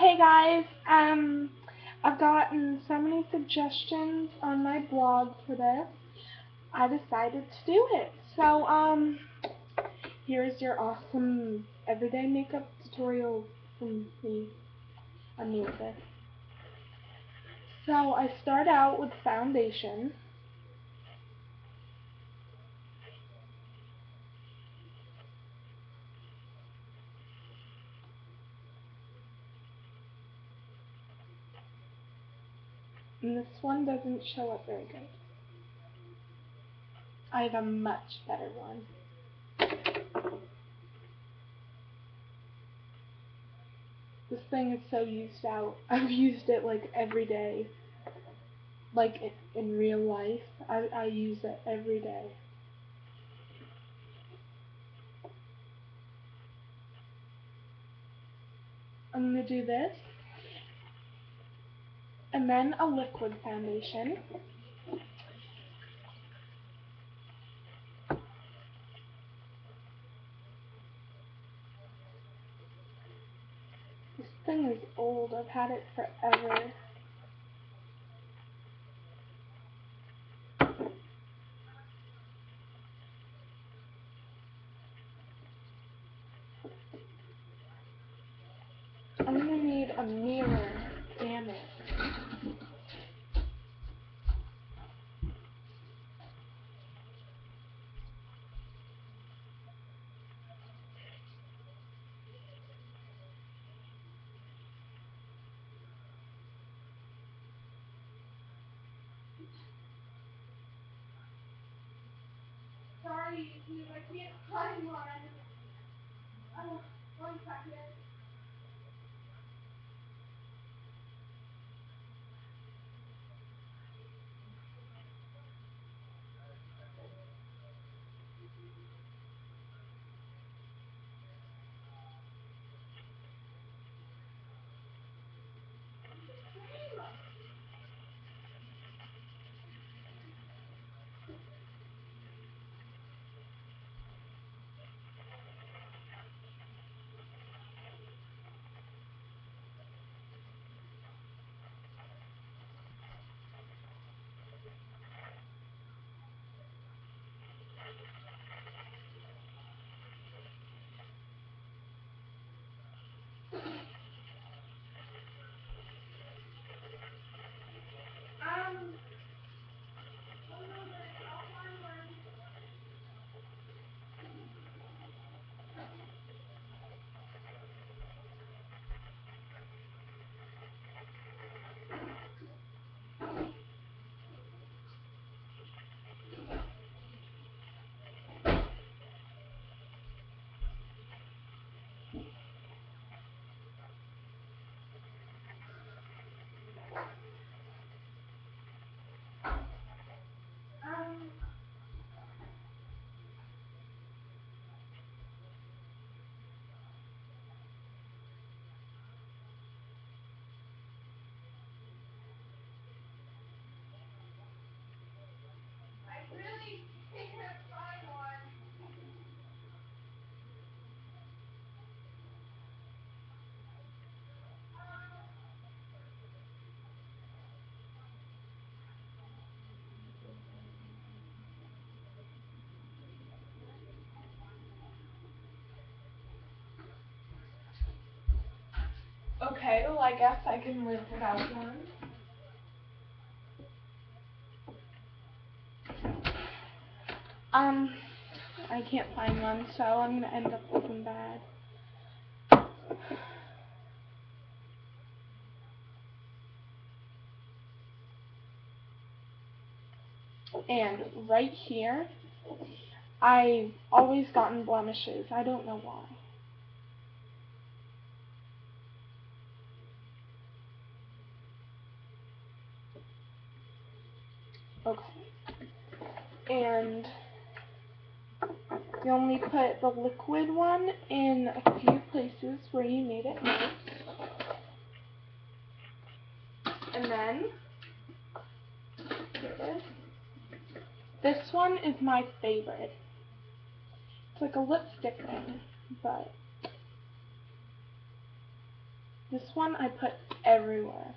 Hey guys, um, I've gotten so many suggestions on my blog for this. I decided to do it. So, um, here's your awesome everyday makeup tutorial from me. This. So, I start out with foundation. And this one doesn't show up very good. I have a much better one. This thing is so used out. I've used it like every day. Like in real life, I, I use it every day. I'm to do this and then a liquid foundation. This thing is old, I've had it forever. I'm gonna need a mirror, damn it. Sorry, YouTube, I can't find Okay, well I guess I can live without one. Um, I can't find one, so I'm gonna end up looking bad. And right here, I've always gotten blemishes. I don't know why. Okay. And you only put the liquid one in a few places where you need it most. And then. This one is my favorite. It's like a lipstick thing, but This one I put everywhere.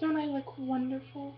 Don't I look wonderful?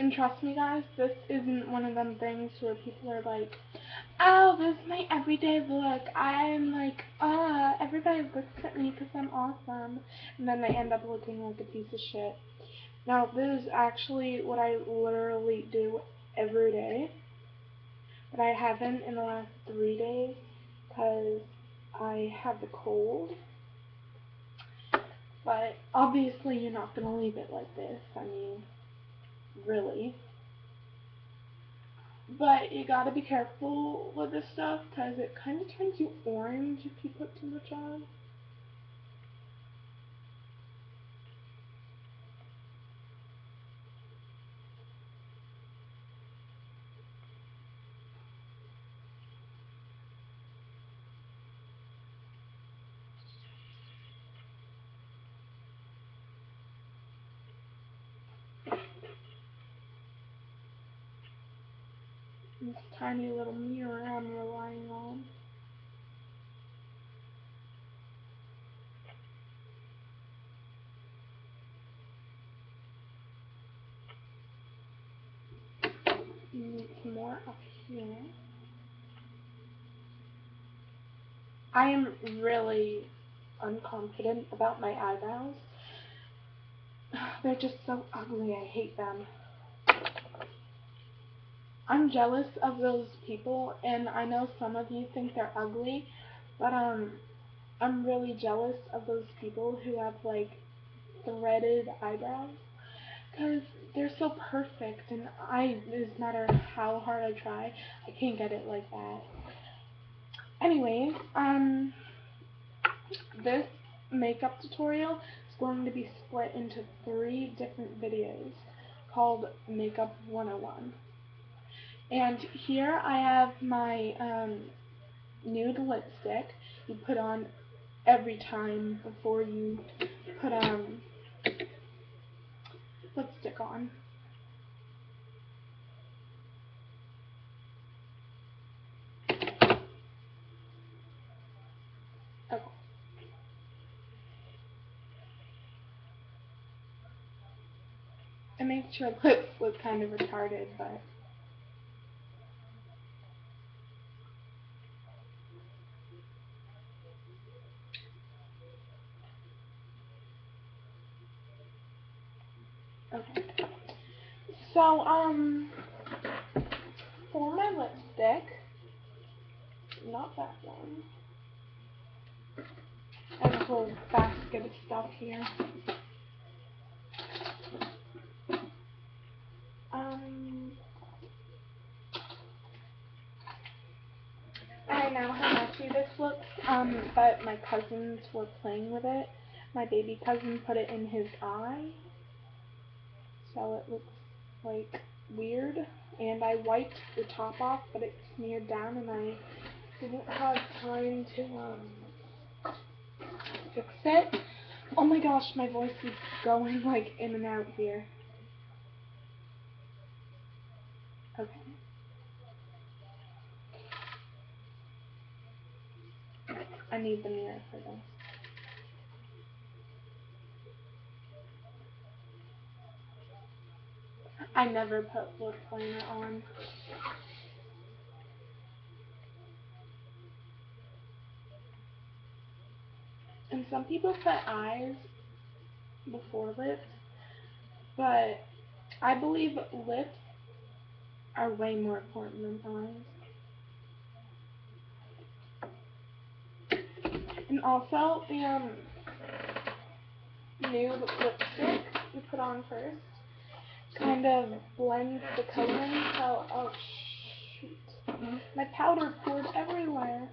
And trust me guys, this isn't one of them things where people are like, oh, this is my everyday look. I'm like, ah, everybody looks at me because I'm awesome. And then they end up looking like a piece of shit. Now, this is actually what I literally do every day. But I haven't in the last three days because I have the cold. But obviously you're not going to leave it like this. I mean, really. But you gotta be careful with this stuff because it kind of turns you orange if you put too much on. This tiny little mirror I'm relying on. Need some more up here. I am really unconfident about my eyebrows. They're just so ugly, I hate them. I'm jealous of those people, and I know some of you think they're ugly, but um, I'm really jealous of those people who have like threaded eyebrows, because they're so perfect, and I, no matter how hard I try, I can't get it like that. Anyways, um, this makeup tutorial is going to be split into three different videos called Makeup 101. And here I have my um, nude lipstick you put on every time before you put um, lipstick on. Okay. It makes your lips look kind of retarded, but Okay. So, um, for my lipstick, not that one. I have a whole basket of stuff here. Um, I know how messy this looks, um, but my cousins were playing with it. My baby cousin put it in his eye so it looks like weird. And I wiped the top off, but it smeared down, and I didn't have time to um, fix it. Oh my gosh, my voice is going like in and out here. Okay. I need the mirror for this. I never put lip liner on. And some people put eyes before lips, but I believe lips are way more important than eyes. And also, the um, nude lipstick you put on first kind of blends the coloring. So, oh shoot, mm-hmm. my powder poured everywhere.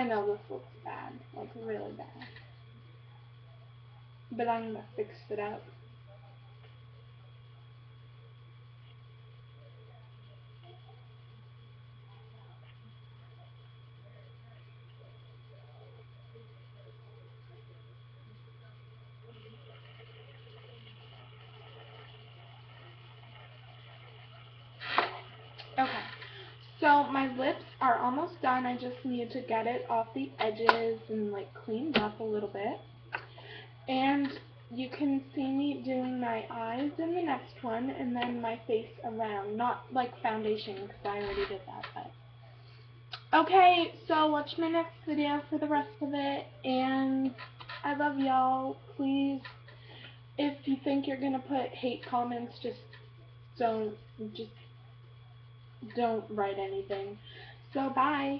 I know this looks bad, like really bad. But I'm gonna fix it up. Okay. So my lips are almost done. I just need to get it off the edges and like cleaned up a little bit. And you can see me doing my eyes in the next one and then my face around. Not like foundation because I already did that. But Okay, so watch my next video for the rest of it. And I love y'all. Please, if you think you're going to put hate comments, just don't, just don't write anything. So bye.